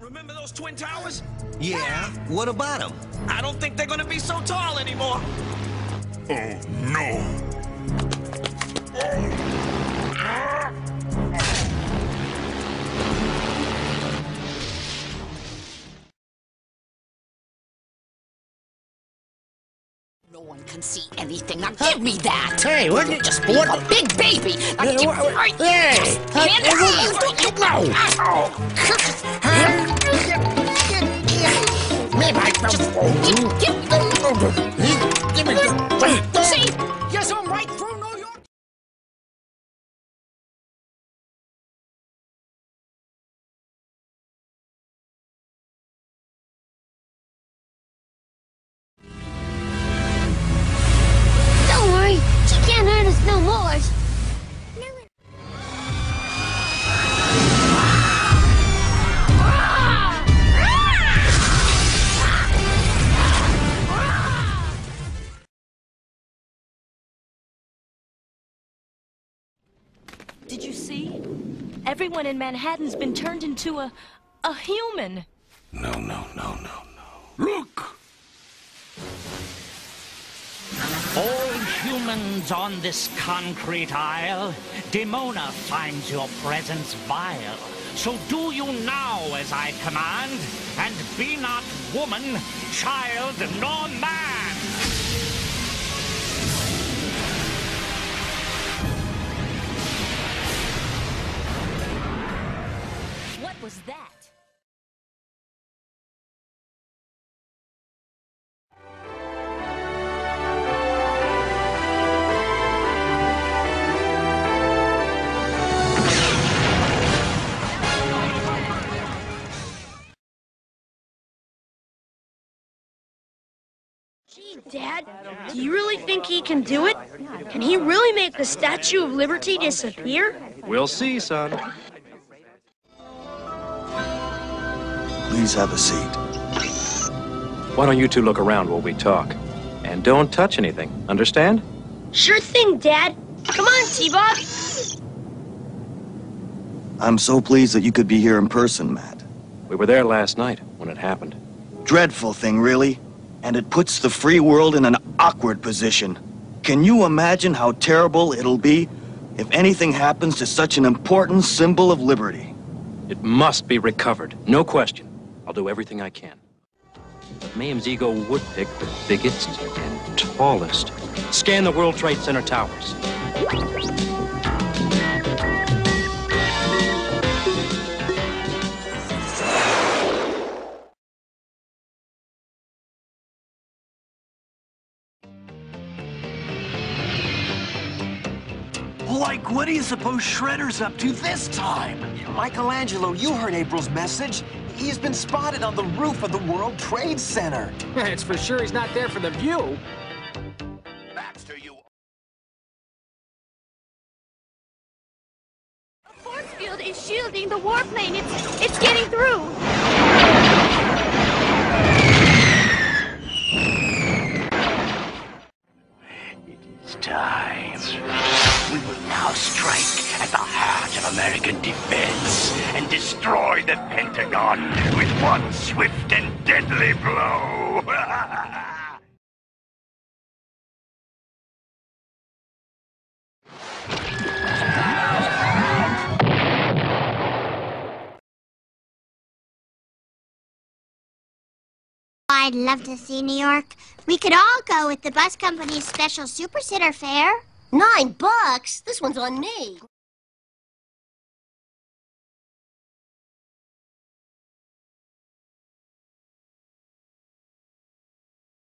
Remember those twin towers? Yeah, what about them? I don't think they're gonna be so tall anymore. Oh, no. No one can see anything. Now give me that. Hey, what? You're just being a big baby. Now Hey, give me right hey, Hand hey, it no. Me, I Just give, me see? Us. Did you see? Everyone in Manhattan's been turned into a a human. No, no, no, no, no. Look! On this concrete isle, Demona finds your presence vile. So do you now as I command, and be not woman, child, nor man. What was that? Gee, Dad, do you really think he can do it? Can he really make the Statue of Liberty disappear? We'll see, son. Please have a seat. Why don't you two look around while we talk? And don't touch anything, understand? Sure thing, Dad. Come on, T-Bob. I'm so pleased that you could be here in person, Matt. We were there last night when it happened. Dreadful thing, really. And it puts the free world in an awkward position. Can you imagine how terrible it'll be if anything happens to such an important symbol of liberty? It must be recovered, no question. I'll do everything I can. But Mayhem's ego would pick the biggest and tallest. Scan the World Trade Center towers. Like, what do you suppose Shredder's up to this time? Michelangelo, you heard April's message. He's been spotted on the roof of the World Trade Center. It's for sure he's not there for the view. Baxter, you A force field is shielding the warplane. It's it's getting through. Now strike at the heart of American defense and destroy the Pentagon with one swift and deadly blow. I'd love to see New York. We could all go with the bus company's special super sitter fare. Nine bucks? This one's on me.